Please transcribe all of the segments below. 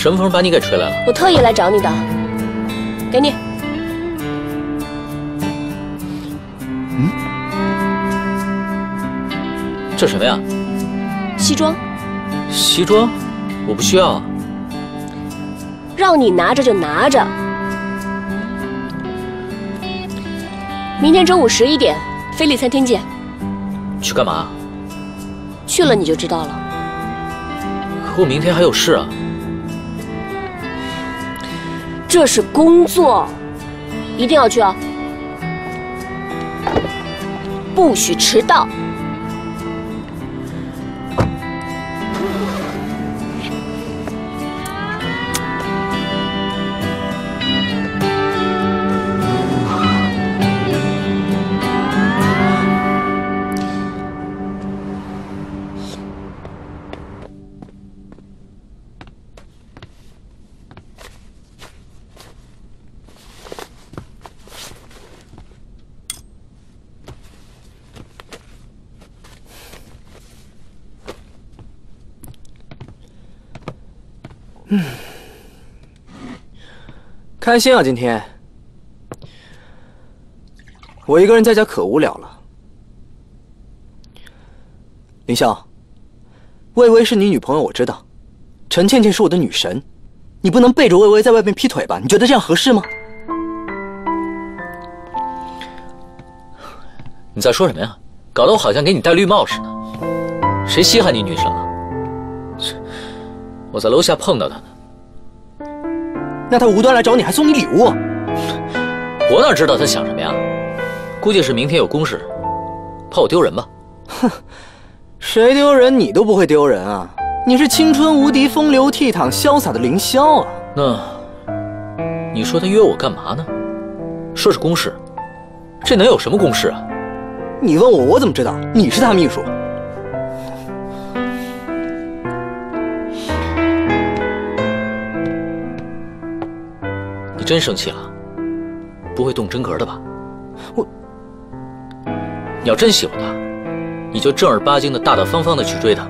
什么风把你给吹来了？我特意来找你的，给你。嗯，这什么呀？西装。西装？我不需要。让你拿着就拿着。明天中午十一点，菲力餐厅见。去干嘛？去了你就知道了。可我明天还有事啊。这是工作，一定要去啊！不许迟到。嗯，开心啊！今天我一个人在家可无聊了。林霄，魏巍是你女朋友，我知道。陈倩倩是我的女神，你不能背着魏巍在外面劈腿吧？你觉得这样合适吗？你在说什么呀？搞得我好像给你戴绿帽似的。谁稀罕你女神了？我在楼下碰到他呢，那他无端来找你，还送你礼物，我哪知道他想什么呀？估计是明天有公事，怕我丢人吧？哼，谁丢人你都不会丢人啊！你是青春无敌、风流倜傥、潇洒的凌霄啊！那你说他约我干嘛呢？说是公事，这能有什么公事啊？你问我，我怎么知道？你是他秘书。真生气了？不会动真格的吧？我，你要真喜欢他，你就正儿八经的、大大方方的去追他。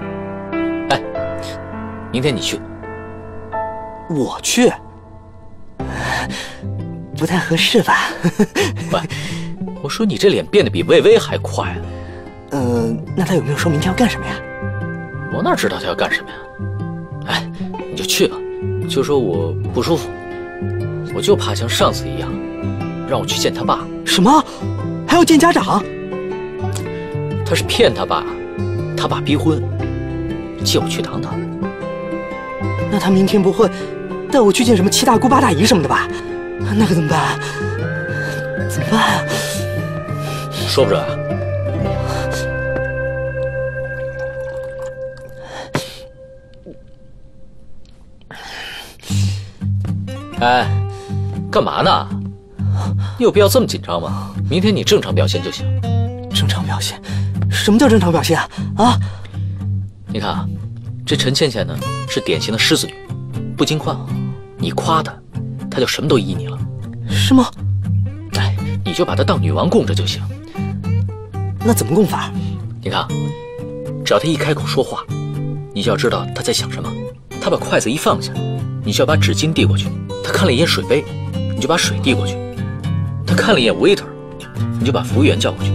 哎，明天你去。我去？不太合适吧？喂，我说你这脸变得比魏巍还快。嗯，那他有没有说明天要干什么呀？我哪知道他要干什么呀？哎，你就去吧，就说我不舒服。我就怕像上次一样，让我去见他爸。什么？还要见家长？他是骗他爸，他爸逼婚，借我去堂堂。那他明天不会带我去见什么七大姑八大姨什么的吧？那可怎么办？怎么办啊？说不准啊。哎。干嘛呢？你有必要这么紧张吗？明天你正常表现就行。正常表现？什么叫正常表现啊？啊！你看啊，这陈倩倩呢是典型的狮子女，不经夸，你夸她，她就什么都依你了。是吗？哎，你就把她当女王供着就行。那怎么供法？你看，只要她一开口说话，你就要知道她在想什么。她把筷子一放下，你就要把纸巾递过去。她看了一眼水杯。你就把水递过去，他看了一眼 waiter，你就把服务员叫过去。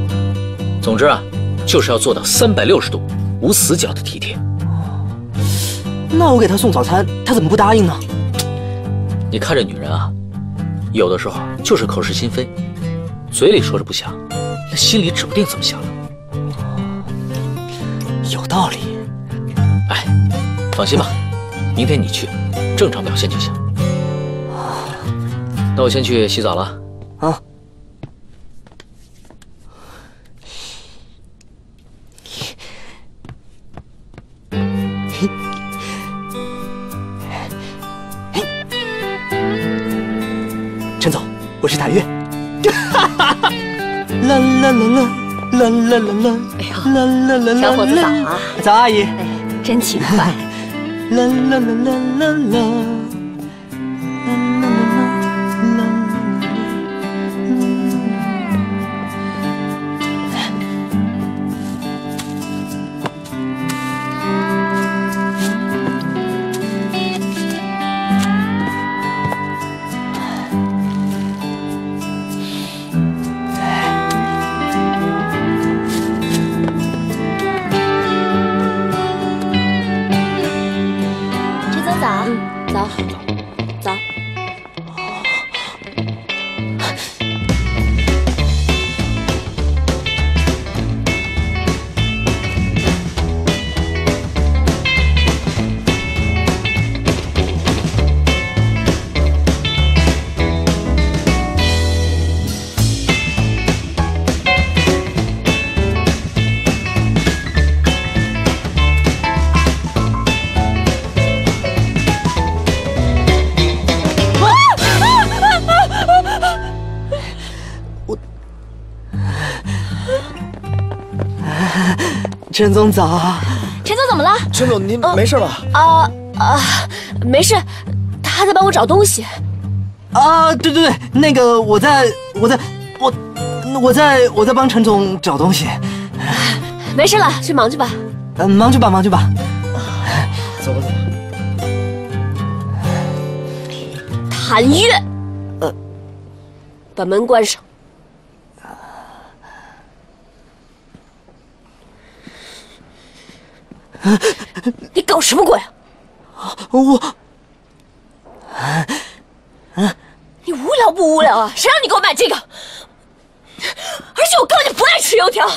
总之啊，就是要做到三百六十度无死角的体贴。那我给他送早餐，他怎么不答应呢？你看这女人啊，有的时候就是口是心非，嘴里说着不想，那心里指不定怎么想的。有道理。哎，放心吧，明天你去，正常表现就行。那我先去洗澡了，啊！陈总，我是谭月。啦啦啦啦啦啦啦啦！哎呦，啦啦啦啦！小伙子早啊！早，阿姨。哎，真勤快。啦啦啦啦啦啦！很好。陈总早。陈总怎么了？陈总，您没事吧？啊啊，没事，他在帮我找东西。啊，对对对，那个我在我在我我在我在帮陈总找东西。没事了，去忙去吧。嗯，忙去吧，忙去吧。走吧，走吧。谭月，呃，把门关上。你搞什么鬼啊？我，你无聊不无聊啊？谁让你给我买这个？而且我根本就不爱吃油条。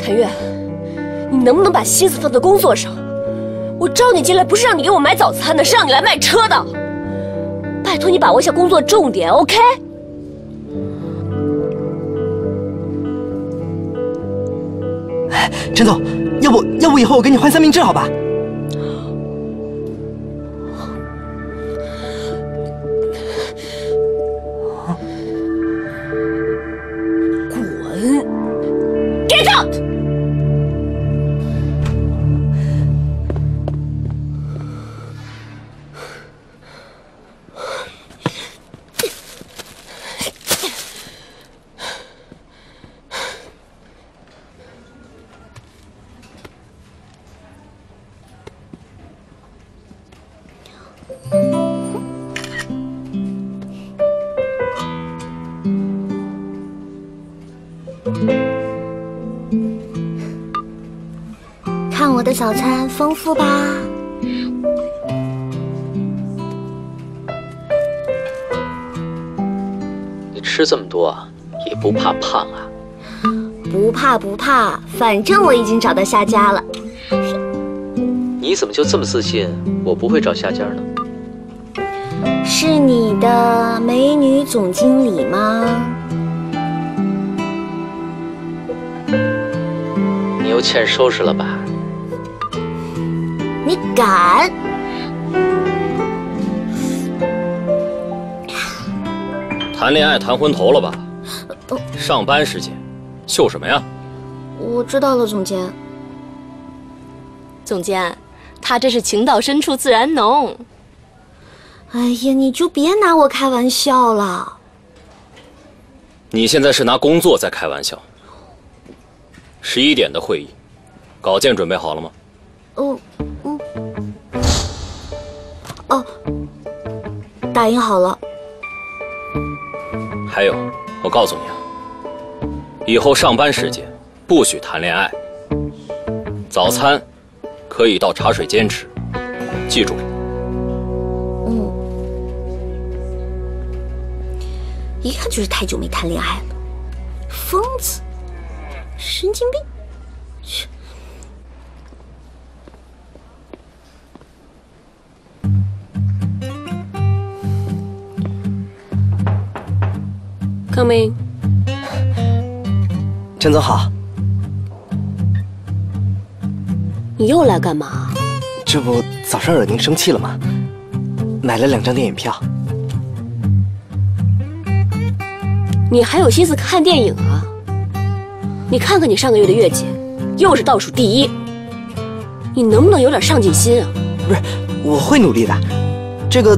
谭月，你能不能把心思放在工作上？我招你进来不是让你给我买早餐的，是让你来卖车的。拜托你把握一下工作重点，OK？陈总，要不要不以后我给你换三明治好吧？怕不怕，反正我已经找到下家了。你怎么就这么自信？我不会找下家呢？是你的美女总经理吗？你又欠收拾了吧？你敢？谈恋爱谈昏头了吧哦？上班时间，秀什么呀？我知道了，总监。总监，他这是情到深处自然浓。哎呀，你就别拿我开玩笑了。你现在是拿工作在开玩笑。十一点的会议，稿件准备好了吗？哦，嗯，哦，打印好了。还有，我告诉你啊，以后上班时间不许谈恋爱。早餐可以到茶水间吃，记住。嗯，一看就是太久没谈恋爱了，疯子，神经病。切 Come in。陈总好，你又来干嘛？这不早上惹您生气了吗？买了两张电影票。你还有心思看电影啊？你看看你上个月的月结，又是倒数第一。你能不能有点上进心啊？不是，我会努力的。这个，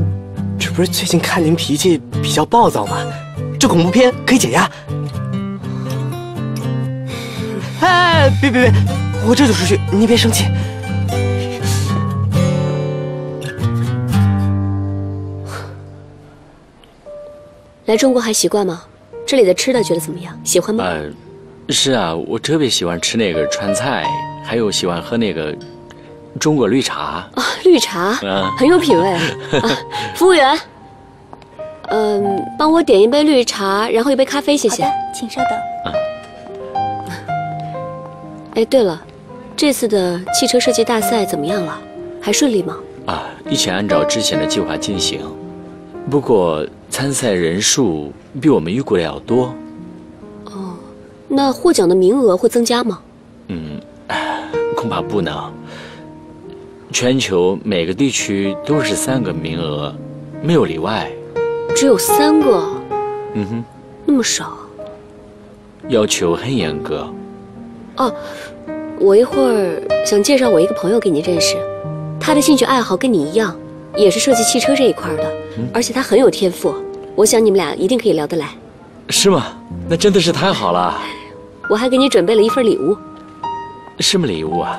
这不是最近看您脾气比较暴躁吗？这恐怖片可以解压。哎，别别别，我这就出去，你别生气。来中国还习惯吗？这里的吃的觉得怎么样？喜欢吗？呃，是啊，我特别喜欢吃那个川菜，还有喜欢喝那个中国绿茶。啊，绿茶，嗯很有品味。啊，服务员，嗯，帮我点一杯绿茶，然后一杯咖啡，谢谢。请稍等。哎，对了，这次的汽车设计大赛怎么样了？还顺利吗？啊，一切按照之前的计划进行，不过参赛人数比我们预估的要多。哦那获奖的名额会增加吗？嗯，恐怕不能。全球每个地区都是三个名额，没有例外。只有三个，嗯哼，那么少。要求很严格。哦，我一会儿想介绍我一个朋友给你认识，他的兴趣爱好跟你一样，也是设计汽车这一块的，而且他很有天赋，我想你们俩一定可以聊得来。是吗？那真的是太好了。我还给你准备了一份礼物。什么礼物啊？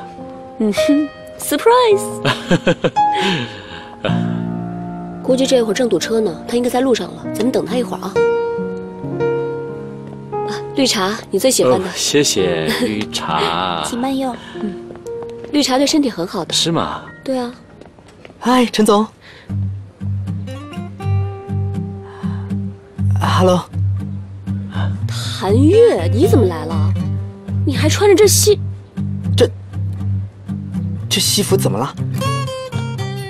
嗯哼，surprise。估计这会儿正堵车呢，他应该在路上了，咱们等他一会儿啊。啊，绿茶，你最喜欢的。哦，谢谢 绿茶。请慢用。绿茶对身体很好的。是吗？对啊。嗨，陈总。Hello。谭月，你怎么来了？你还穿着这西……这这西服怎么了？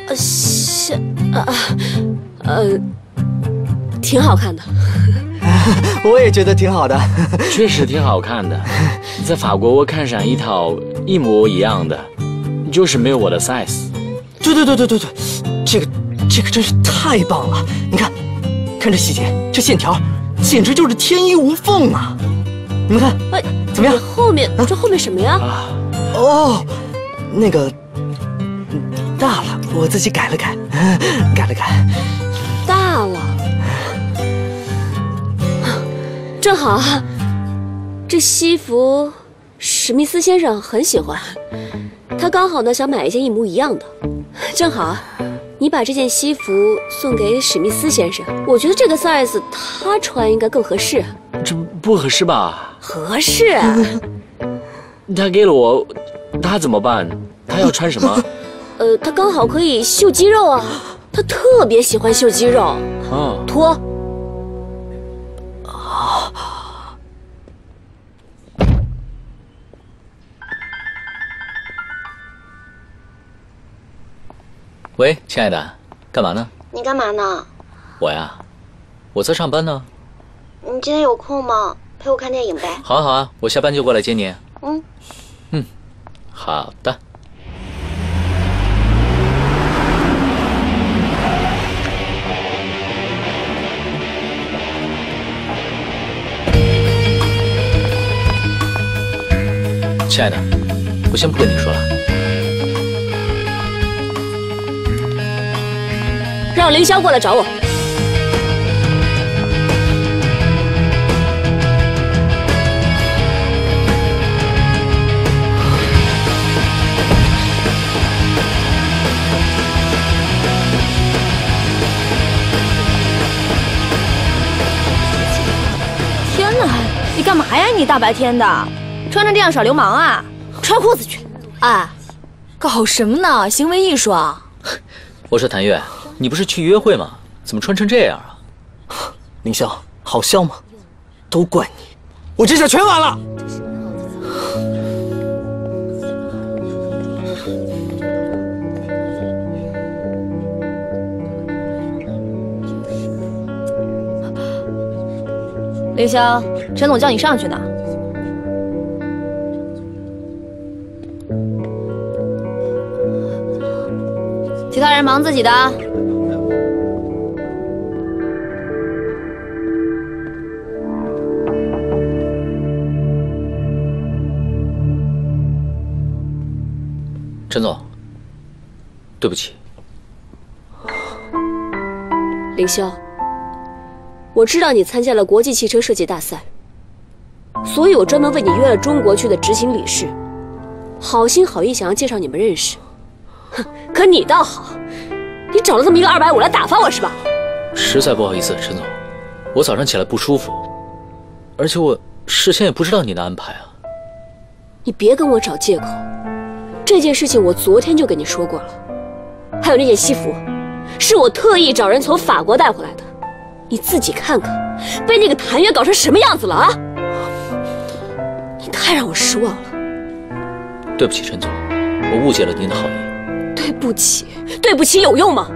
呃，西……呃呃，挺好看的。我也觉得挺好的，确实挺好看的。在法国，我看上一套一模一样的，就是没有我的 size。对对对对对对，这个这个真是太棒了！你看，看这细节，这线条。简直就是天衣无缝啊！你们看，哎，怎么样？后面这后面什么呀？哦，那个大了，我自己改了改，改了改。大了，正好啊！这西服史密斯先生很喜欢，他刚好呢想买一件一模一样的，正好。你把这件西服送给史密斯先生，我觉得这个 size 他穿应该更合适。这不合适吧？合适。他给了我，他怎么办？他要穿什么？呃，他刚好可以秀肌肉啊，他特别喜欢秀肌肉。哦，脱。喂，亲爱的，干嘛呢？你干嘛呢？我呀，我在上班呢。你今天有空吗？陪我看电影呗。好啊好啊，我下班就过来接你。嗯。嗯，好的。亲爱的，我先不跟你说了。让凌霄过来找我。天哪，你干嘛呀？你大白天的，穿成这样耍流氓啊？穿裤子去。哎，搞什么呢？行为艺术啊！我说谭月。你不是去约会吗？怎么穿成这样啊？凌霄，好笑吗？都怪你，我这下全完了。凌霄，陈总叫你上去呢。其他人忙自己的。陈总，对不起。凌霄，我知道你参加了国际汽车设计大赛，所以我专门为你约了中国区的执行理事，好心好意想要介绍你们认识。哼，可你倒好，你找了这么一个二百五来打发我是吧？实在不好意思，陈总，我早上起来不舒服，而且我事先也不知道你的安排啊。你别跟我找借口。这件事情我昨天就跟你说过了，还有那件西服，是我特意找人从法国带回来的，你自己看看，被那个谭月搞成什么样子了啊！你太让我失望了。对不起，陈总，我误解了您的好意。对不起，对不起有用吗？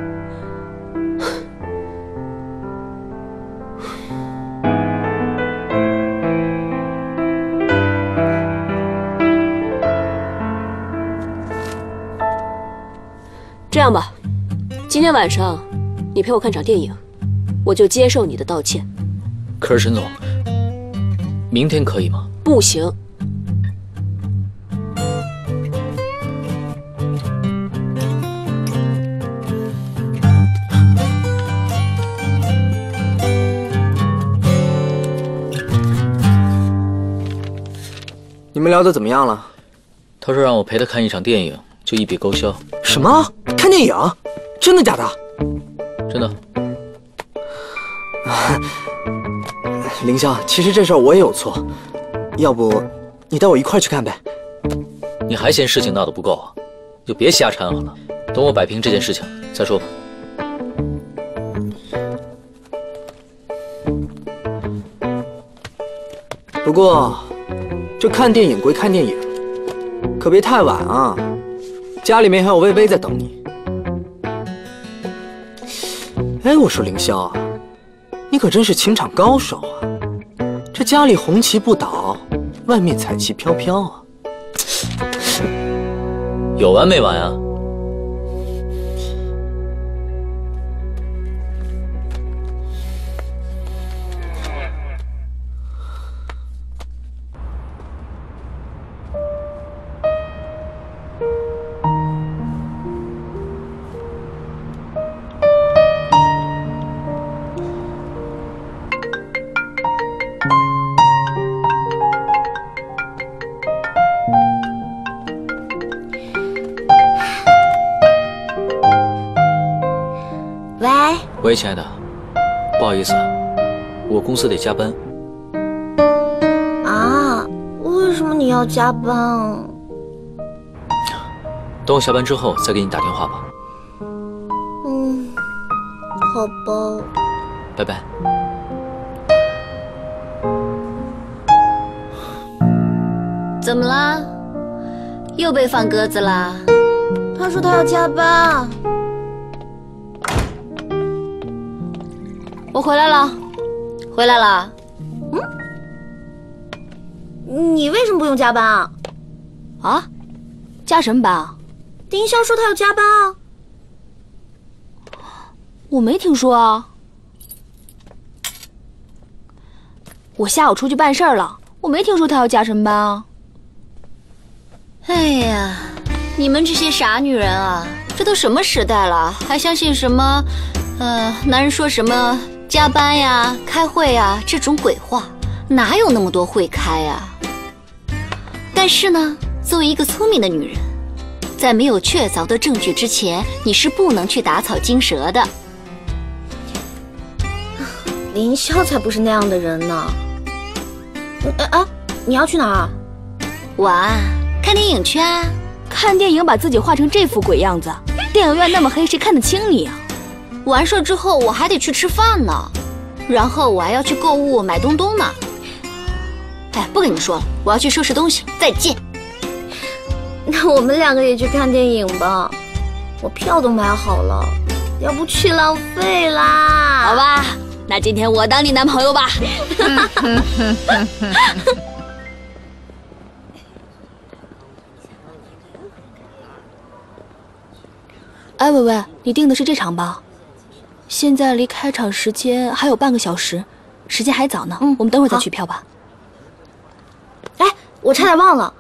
样吧，今天晚上你陪我看场电影，我就接受你的道歉。可是沈总，明天可以吗？不行。你们聊得怎么样了？他说让我陪他看一场电影，就一笔勾销。什么？看电影？真的假的？真的。凌霄，其实这事儿我也有错，要不你带我一块去看呗？你还嫌事情闹得不够啊？就别瞎掺和了，等我摆平这件事情再说吧。不过，这看电影归看电影，可别太晚啊！家里面还有薇薇在等你。哎，我说凌霄啊，你可真是情场高手啊！这家里红旗不倒，外面彩旗飘飘啊！有完没完啊？加班啊？等我下班之后再给你打电话吧。嗯，好吧。拜拜。怎么啦？又被放鸽子啦？他说他要加班。我回来了，回来了。嗯，你为什么不用加班啊？啊？加什么班啊？丁香说他要加班啊。我没听说啊。我下午出去办事儿了，我没听说他要加什么班啊。哎呀，你们这些傻女人啊，这都什么时代了，还相信什么？呃，男人说什么加班呀、开会呀这种鬼话，哪有那么多会开啊？但是呢，作为一个聪明的女人，在没有确凿的证据之前，你是不能去打草惊蛇的。林霄才不是那样的人呢。哎哎，你要去哪儿？我啊，看电影去啊。看电影把自己画成这副鬼样子，电影院那么黑，谁看得清你啊？完事之后我还得去吃饭呢，然后我还要去购物买东东呢。哎，不跟你说了，我要去收拾东西，再见。那我们两个也去看电影吧，我票都买好了，要不去浪费啦？好吧，那今天我当你男朋友吧。哎，喂喂，你订的是这场吧？现在离开场时间还有半个小时，时间还早呢。嗯，我们等会儿再取票吧。哎，我差点忘了，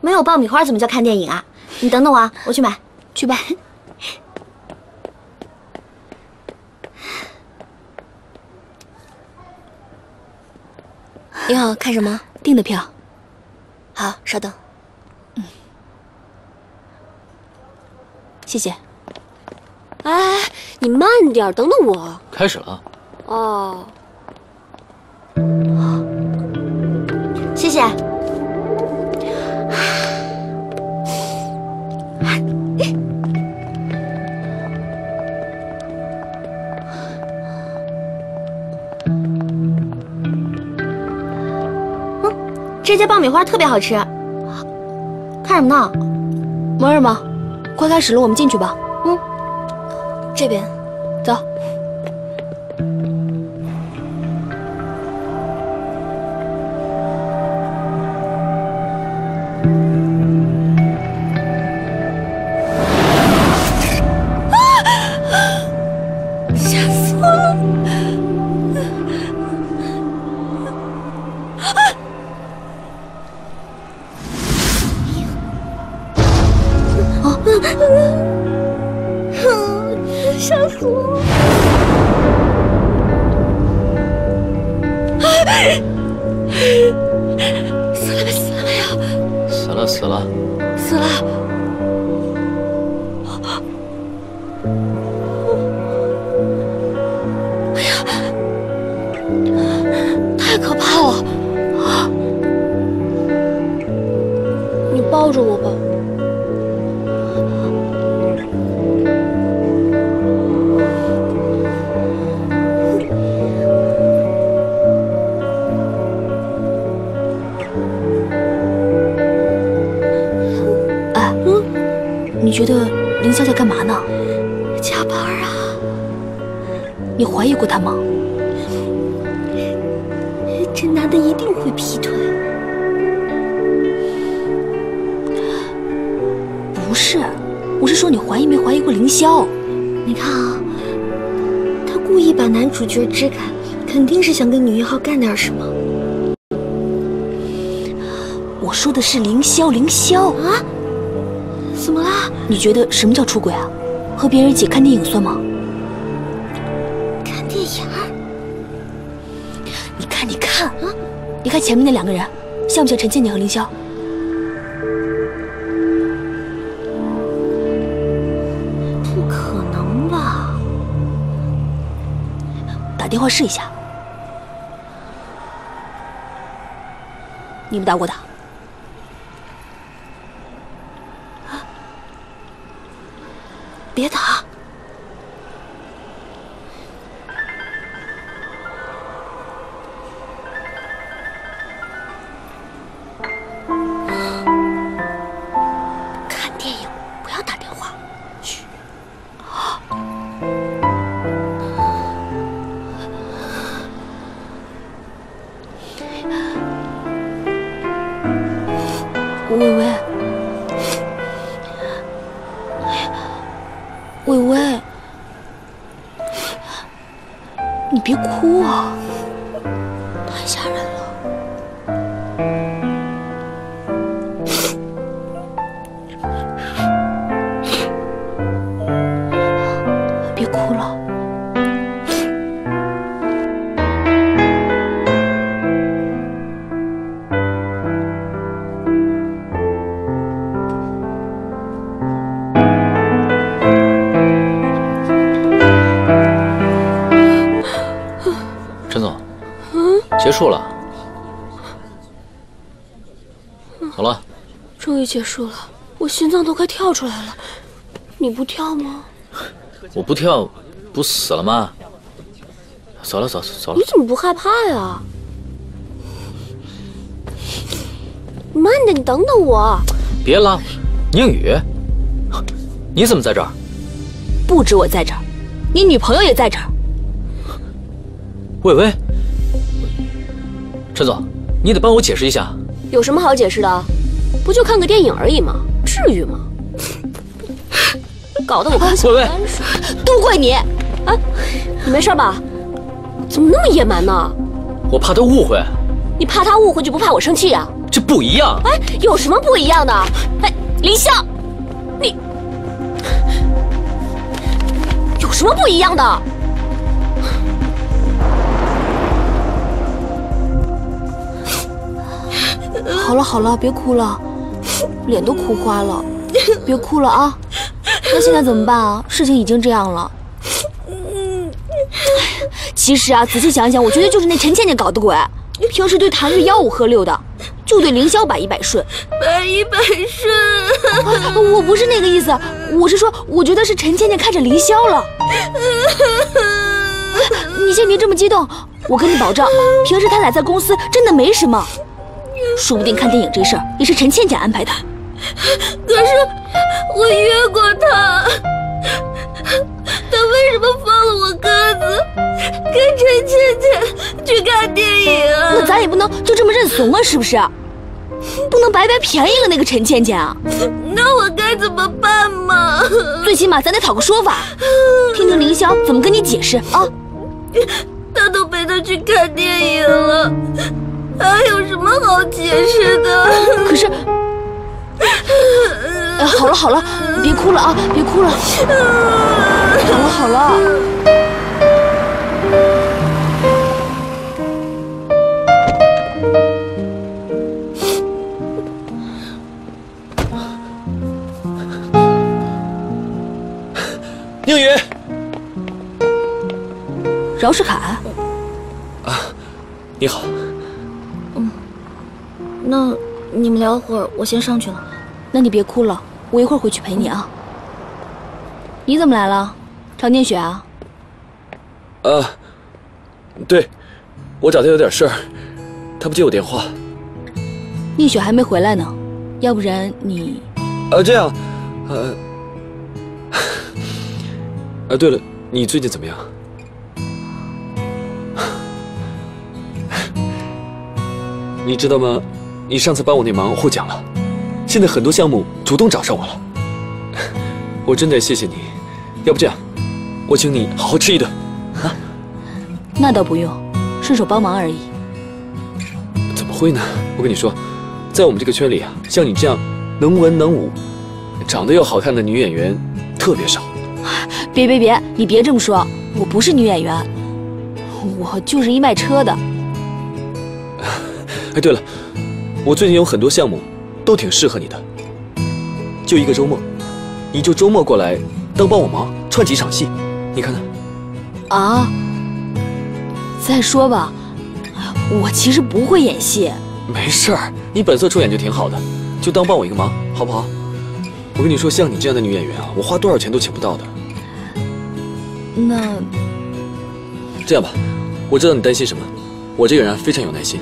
没有爆米花怎么叫看电影啊？你等等我啊，我去买。去吧。你好，看什么？订的票。好，稍等。嗯，谢谢。哎，你慢点，等等我。开始了。哦。谢谢。这家爆米花特别好吃。看什么呢？忙什么，快开始了，我们进去吧。嗯，这边，走。我是说你怀疑没怀疑过凌霄？你看啊，他故意把男主角支开，肯定是想跟女一号干点什么。我说的是凌霄，凌霄啊！怎么啦？你觉得什么叫出轨啊？和别人一起看电影算吗？看电影？你看，你看啊！你看前面那两个人，像不像陈倩倩和凌霄？电话试一下。你们打我打。你别哭啊，太吓人了。结束了，我心脏都快跳出来了。你不跳吗？我不跳，不死了吗？走了，走走了。你怎么不害怕呀？慢点，你等等我。别拉，宁宇，你怎么在这儿？不止我在这儿，你女朋友也在这儿。魏巍，陈总，你得帮我解释一下。有什么好解释的？不就看个电影而已吗，至于吗？搞得我跟小三似的。都怪你！啊，你没事吧？怎么那么野蛮呢？我怕他误会。你怕他误会就不怕我生气啊？这不一样。哎，有什么不一样的？哎，林笑，你有什么不一样的？好了好了，别哭了，脸都哭花了，别哭了啊！那现在怎么办啊？事情已经这样了。其实啊，仔细想想，我觉得就是那陈倩倩搞的鬼。平时对谭玉吆五喝六的，就对凌霄百依百顺。百依百顺？我不是那个意思，我是说，我觉得是陈倩倩看着凌霄了。你先别这么激动，我跟你保证，平时他俩在公司真的没什么。说不定看电影这事儿也是陈倩倩安排的。可是我约过他，他为什么放了我鸽子，跟陈倩倩去看电影啊？那咱也不能就这么认怂啊，是不是？不能白白便宜了那个陈倩倩啊！那我该怎么办嘛？最起码咱得讨个说法，听听凌霄怎么跟你解释啊！他都陪他去看电影了。还有什么好解释的？可是，好了好了，别哭了啊，别哭了。好了好了。宁云，饶世凯。啊，你好。嗯，那你们聊会儿，我先上去了。那你别哭了，我一会儿回去陪你啊。你怎么来了？找念雪啊？啊，对，我找他有点事儿，他不接我电话。念雪还没回来呢，要不然你……呃，这样，呃，啊，对了，你最近怎么样？你知道吗？你上次帮我那忙获奖了，现在很多项目主动找上我了，我真得谢谢你。要不这样，我请你好好吃一顿，啊？那倒不用，顺手帮忙而已。怎么会呢？我跟你说，在我们这个圈里啊，像你这样能文能武、长得又好看的女演员特别少。别别别，你别这么说，我不是女演员，我就是一卖车的。哎，对了，我最近有很多项目，都挺适合你的。就一个周末，你就周末过来。当帮我忙串几场戏，你看看。啊！再说吧，我其实不会演戏。没事儿，你本色出演就挺好的，就当帮我一个忙，好不好？我跟你说，像你这样的女演员啊，我花多少钱都请不到的。那这样吧，我知道你担心什么，我这个人非常有耐心，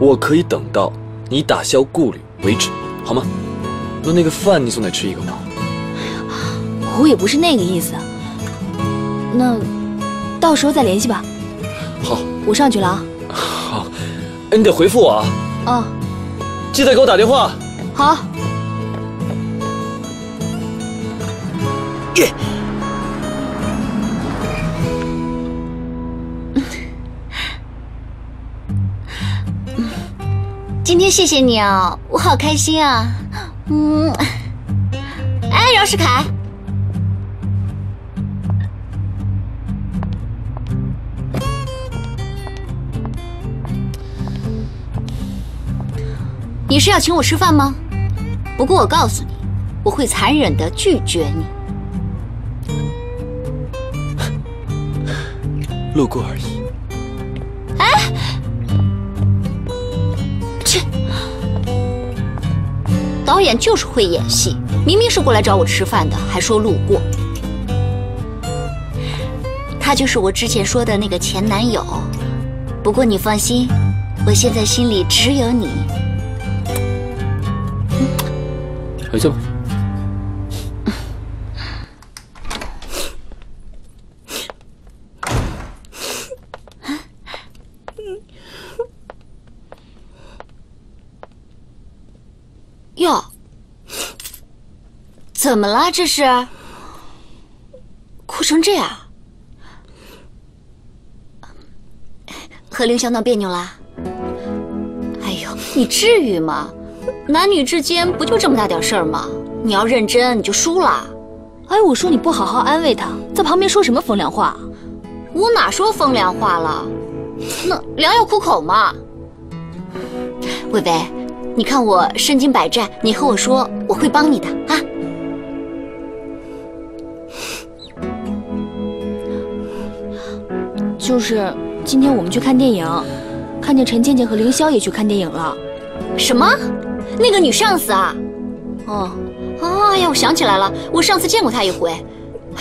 我可以等到你打消顾虑为止，好吗？那那个饭你总得吃一个吧？我也不是那个意思，那到时候再联系吧。好，我上去了啊。好，哎，你得回复我啊。哦，记得给我打电话。好。耶。今天谢谢你啊，我好开心啊。嗯。哎，饶世凯。你是要请我吃饭吗？不过我告诉你，我会残忍的拒绝你。路过而已。导演就是会演戏，明明是过来找我吃饭的，还说路过。他就是我之前说的那个前男友。不过你放心，我现在心里只有你。回去吧。哟，怎么了？这是哭成这样？和凌霄闹别扭啦？哎呦，你至于吗？男女之间不就这么大点事儿吗？你要认真，你就输了。哎，我说你不好好安慰他，在旁边说什么风凉话？我哪说风凉话了？那良药苦口嘛。薇薇，你看我身经百战，你和我说，我会帮你的啊。就是今天我们去看电影，看见陈倩倩和凌霄也去看电影了。什么？那个女上司啊，哦，哎呀，我想起来了，我上次见过她一回，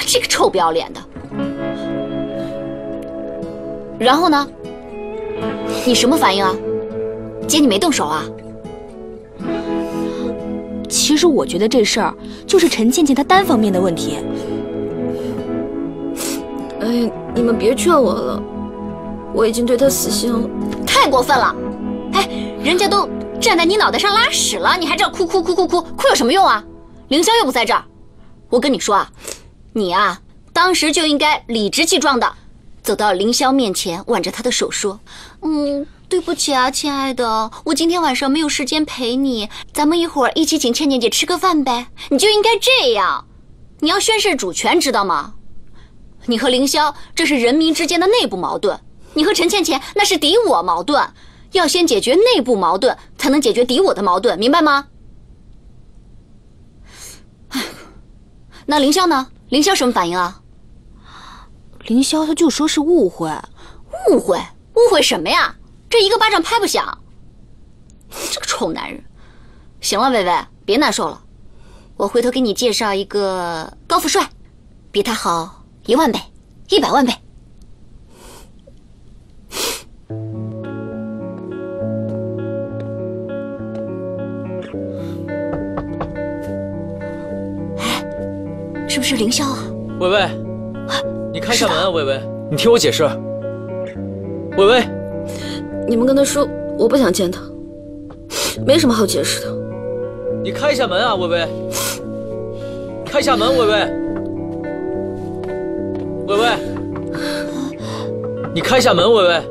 这个臭不要脸的。然后呢？你什么反应啊？姐，你没动手啊？其实我觉得这事儿就是陈倩倩她单方面的问题。你们别劝我了，我已经对他死心了。太过分了！哎，人家都。站在你脑袋上拉屎了，你还这哭哭哭哭哭哭有什么用啊？凌霄又不在这儿，我跟你说啊，你啊，当时就应该理直气壮的走到凌霄面前，挽着他的手说：“嗯，对不起啊，亲爱的，我今天晚上没有时间陪你，咱们一会儿一起请倩倩姐吃个饭呗。”你就应该这样，你要宣誓主权，知道吗？你和凌霄这是人民之间的内部矛盾，你和陈倩倩那是敌我矛盾。要先解决内部矛盾，才能解决敌我的矛盾，明白吗？那凌霄呢？凌霄什么反应啊？凌霄他就说是误会，误会？误会什么呀？这一个巴掌拍不响。这个臭男人！行了，薇薇，别难受了。我回头给你介绍一个高富帅，比他好一万倍、一百万倍。哎，是不是凌霄啊？薇薇，你开一下门啊！薇薇，你听我解释。薇薇，你们跟他说，我不想见他，没什么好解释的。你开一下门啊，薇薇！开一下门，薇薇！薇薇，你开一下门，薇薇！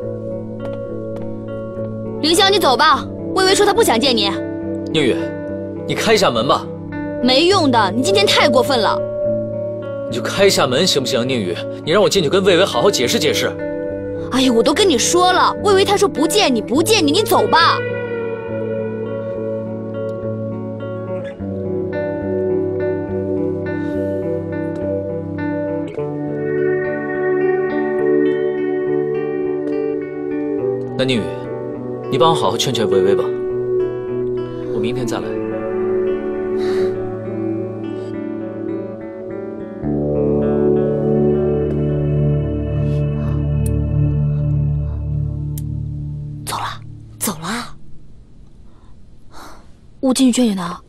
凌霄，你走吧。薇薇说她不想见你。宁宇，你开一下门吧。没用的，你今天太过分了。你就开一下门行不行，宁宇？你让我进去跟魏巍好好解释解释。哎呀，我都跟你说了，魏巍他说不见你，不见你，你走吧。宁宇，你帮我好好劝劝薇薇吧，我明天再来。走了，走了。我进去劝劝他。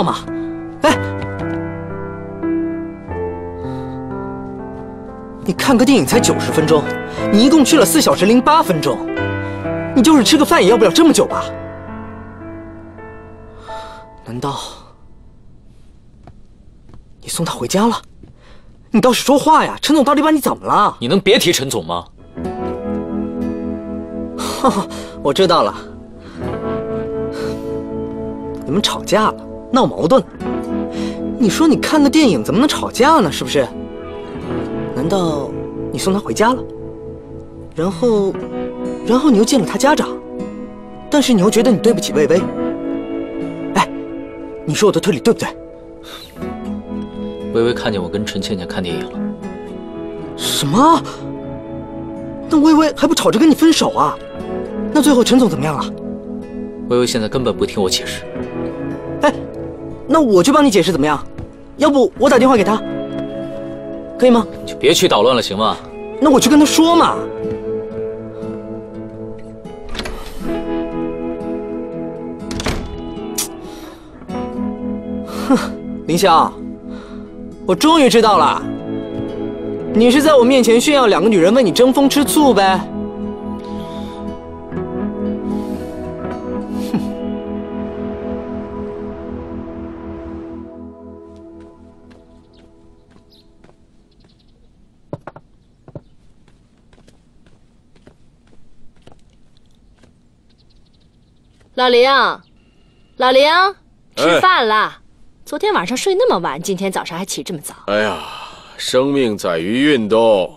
道吗？哎，你看个电影才九十分钟，你一共去了四小时零八分钟，你就是吃个饭也要不了这么久吧？难道你送他回家了？你倒是说话呀！陈总到底把你怎么了？你能别提陈总吗？哈哈，我知道了。你们吵架了，闹矛盾了。你说你看个电影怎么能吵架呢？是不是？难道你送他回家了？然后，然后你又见了他家长，但是你又觉得你对不起魏巍。哎，你说我的推理对不对？微微看见我跟陈倩倩看电影了。什么？那微微还不吵着跟你分手啊？那最后陈总怎么样了？微微现在根本不听我解释。哎，那我去帮你解释怎么样？要不我打电话给他，可以吗？就别去捣乱了，行吗？那我去跟他说嘛。哼，林霄，我终于知道了，你是在我面前炫耀两个女人为你争风吃醋呗？老林，老林，吃哎饭啦！昨天晚上睡那么晚，今天早上还起这么早。哎呀，生命在于运动。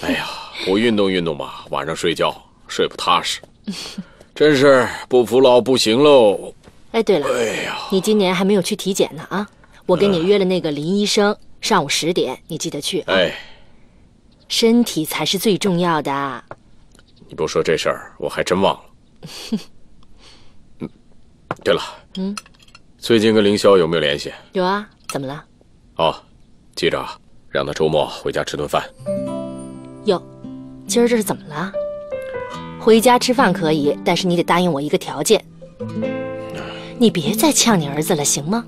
哎呀，不运动运动吧，晚上睡觉睡不踏实，真是不服老不行喽。哎，对了，哎呀，你今年还没有去体检呢啊！我给你约了那个林医生，上午十点，你记得去。哎，身体才是最重要的。你不说这事儿，我还真忘了。嗯，对了，嗯，最近跟凌霄有没有联系？有啊，怎么了？哦，记着啊，让他周末回家吃顿饭。哟，今儿这是怎么了？回家吃饭可以，但是你得答应我一个条件。你别再呛你儿子了，行吗？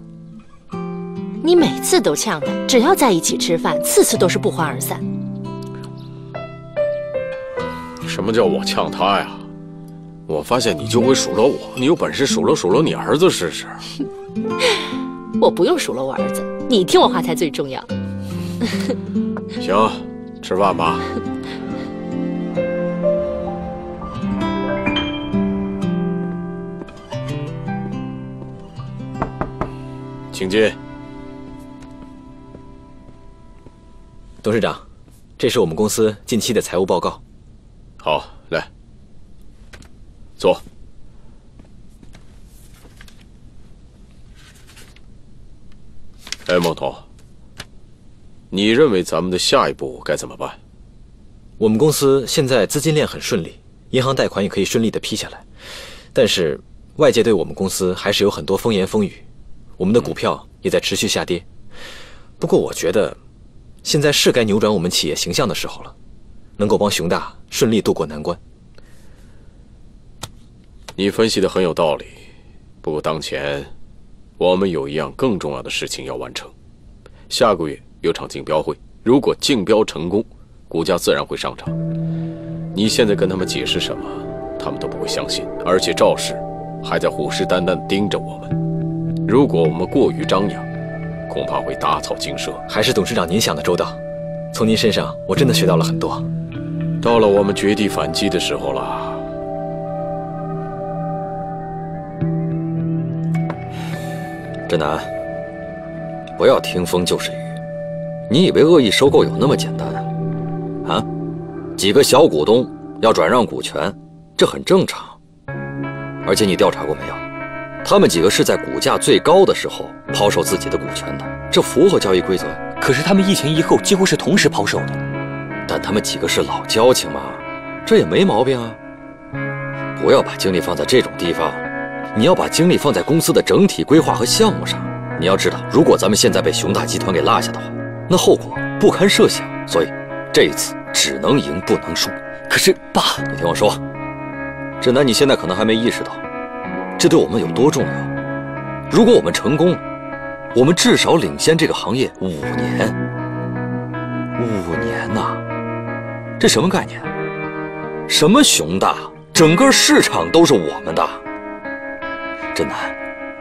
你每次都呛他，只要在一起吃饭，次次都是不欢而散。什么叫我呛他呀？我发现你就会数落我，你有本事数落数落你儿子试试。我不用数落我儿子，你听我话才最重要。行，吃饭吧。请进。董事长，这是我们公司近期的财务报告。好，来，坐。哎，孟彤，你认为咱们的下一步该怎么办？我们公司现在资金链很顺利，银行贷款也可以顺利的批下来，但是外界对我们公司还是有很多风言风语，我们的股票也在持续下跌。不过我觉得，现在是该扭转我们企业形象的时候了，能够帮熊大顺利渡过难关。你分析的很有道理，不过当前我们有一样更重要的事情要完成。下个月有场竞标会，如果竞标成功，股价自然会上涨。你现在跟他们解释什么，他们都不会相信，而且赵氏还在虎视眈眈盯着我们。如果我们过于张扬，恐怕会打草惊蛇。还是董事长您想的周到，从您身上我真的学到了很多。到了我们绝地反击的时候了。振南，不要听风就是雨。你以为恶意收购有那么简单啊？啊，几个小股东要转让股权，这很正常。而且你调查过没有？他们几个是在股价最高的时候抛售自己的股权的，这符合交易规则。可是他们一前一后几乎是同时抛售的。但他们几个是老交情嘛，这也没毛病啊。不要把精力放在这种地方，你要把精力放在公司的整体规划和项目上。你要知道，如果咱们现在被熊大集团给落下的话，那后果不堪设想。所以，这一次只能赢不能输。可是，爸，你听我说，振南，你现在可能还没意识到，这对我们有多重要。如果我们成功了，我们至少领先这个行业五年。五年呐、这什么概念？什么熊大？整个市场都是我们的。振南，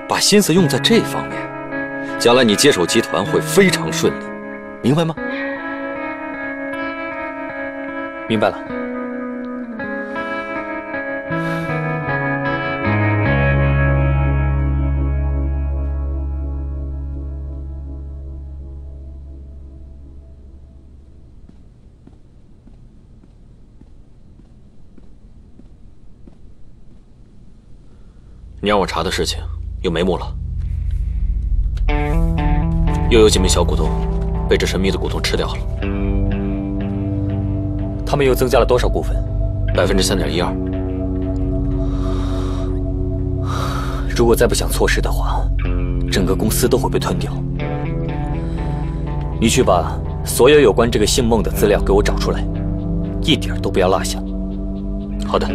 把心思用在这方面，将来你接手集团会非常顺利，明白吗？明白了。你让我查的事情有眉目了，又有几名小股东被这神秘的股东吃掉了。他们又增加了多少股份？百分之三点一二。如果再不想错失的话，整个公司都会被吞掉。你去把所有有关这个姓孟的资料给我找出来，一点都不要落下。好的。